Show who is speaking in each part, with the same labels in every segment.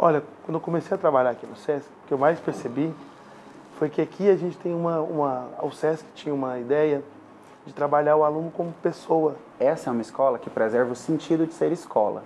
Speaker 1: Olha, quando eu comecei a trabalhar aqui no SESC, o que eu mais percebi foi que aqui a gente tem uma, uma o SESC tinha uma ideia de trabalhar o aluno como pessoa.
Speaker 2: Essa é uma escola que preserva o sentido de ser escola,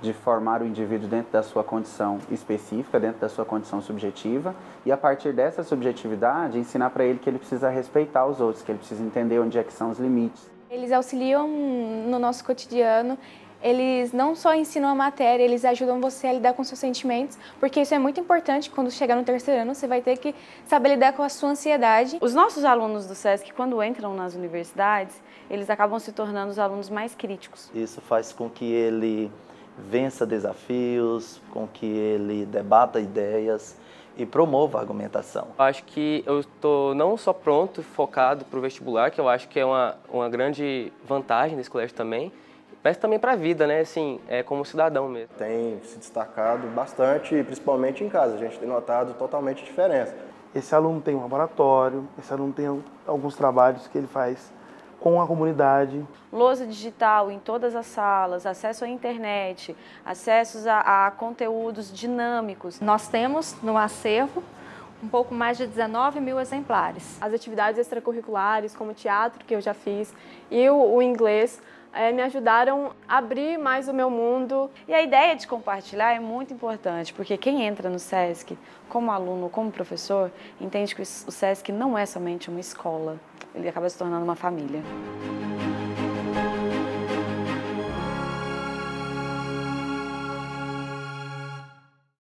Speaker 2: de formar o indivíduo dentro da sua condição específica, dentro da sua condição subjetiva, e a partir dessa subjetividade ensinar para ele que ele precisa respeitar os outros, que ele precisa entender onde é que são os limites.
Speaker 3: Eles auxiliam no nosso cotidiano eles não só ensinam a matéria, eles ajudam você a lidar com seus sentimentos, porque isso é muito importante quando chegar no terceiro ano, você vai ter que saber lidar com a sua ansiedade.
Speaker 4: Os nossos alunos do SESC, quando entram nas universidades, eles acabam se tornando os alunos mais críticos.
Speaker 5: Isso faz com que ele vença desafios, com que ele debata ideias e promova a argumentação.
Speaker 6: Acho que eu estou não só pronto, focado para o vestibular, que eu acho que é uma, uma grande vantagem desse colégio também, mas também para a vida, né? Assim, é como cidadão mesmo.
Speaker 7: Tem se destacado bastante, principalmente em casa. A gente tem notado totalmente diferença.
Speaker 1: Esse aluno tem um laboratório, esse aluno tem alguns trabalhos que ele faz com a comunidade.
Speaker 4: Lousa digital em todas as salas, acesso à internet, acessos a, a conteúdos dinâmicos.
Speaker 8: Nós temos no acervo um pouco mais de 19 mil exemplares.
Speaker 9: As atividades extracurriculares, como teatro, que eu já fiz, e o, o inglês, é, me ajudaram a abrir mais o meu mundo.
Speaker 4: E a ideia de compartilhar é muito importante, porque quem entra no SESC, como aluno, como professor, entende que o SESC não é somente uma escola, ele acaba se tornando uma família.